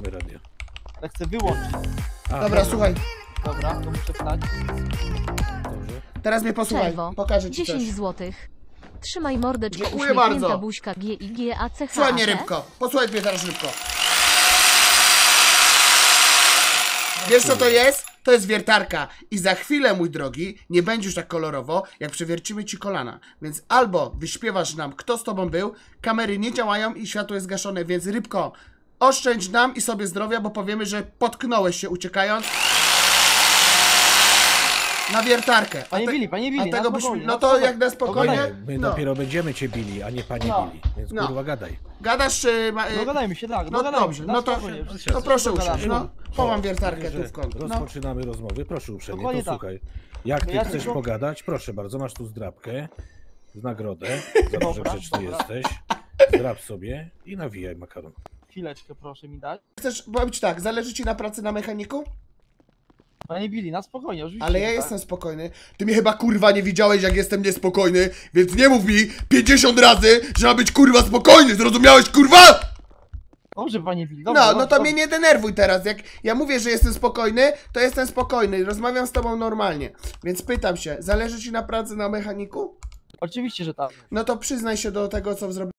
wyłączamy radio. Ja chcę wyłączyć. A, Dobra, słuchaj, Dobra, to muszę wstać. Dobrze. teraz mnie posłuchaj. Czewo, Pokażę ci 10 coś. złotych. Trzymaj mordeczko Dziękuję uśmiechnięta bardzo. buźka G i G A C H Słuchaj A mnie T. rybko, posłuchaj mnie teraz rybko. Wiesz co to jest? To jest wiertarka. I za chwilę, mój drogi, nie będzie już tak kolorowo, jak przewiercimy ci kolana. Więc albo wyśpiewasz nam, kto z tobą był, kamery nie działają i światło jest gaszone, więc rybko, oszczędź nam i sobie zdrowia, bo powiemy, że potknąłeś się uciekając. Na wiertarkę. A Panie te- Billy, panie Billy, a tego byśmy, spokojnie, no to spokojnie. jak na spokojnie. My No. dopiero będziemy cię bili, a nie panie No. bili. Więc No. kurwa gadaj. Gadasz czy... Ma, y, Dogadajmy się, tak, No dogadajmy dobrze, się, no to, spokojnie, to proszę dogadamy. usiąść, no. Połam wiertarkę tu w kąt. No. Rozpoczynamy rozmowy, proszę uprzejmie, Dokładnie tak. posłuchaj. Jak ty Ja chcesz tylko- pogadać? Proszę bardzo, masz tu zdrabkę w nagrodę za to, że Dobra, grzeczny dobra. jesteś. Zdrab sobie i nawijaj makaron. Chwileczkę proszę mi dać. Chcesz, ci tak, zależy ci na pracy na mechaniku? Panie Billy, na spokojnie, oczywiście. Ale ja tak. jestem spokojny. Ty mnie chyba kurwa nie widziałeś, jak jestem niespokojny, więc nie mów mi 50 razy, że ma być kurwa spokojny, zrozumiałeś kurwa? Dobrze, panie Billy, dobrze, No, no dobrze, to dobrze. mnie nie denerwuj teraz. Jak ja mówię, że jestem spokojny, to jestem spokojny. Rozmawiam z tobą normalnie. Więc pytam się, zależy ci na pracy na mechaniku? Oczywiście, że tak. No to przyznaj się do tego, co zrobiłeś.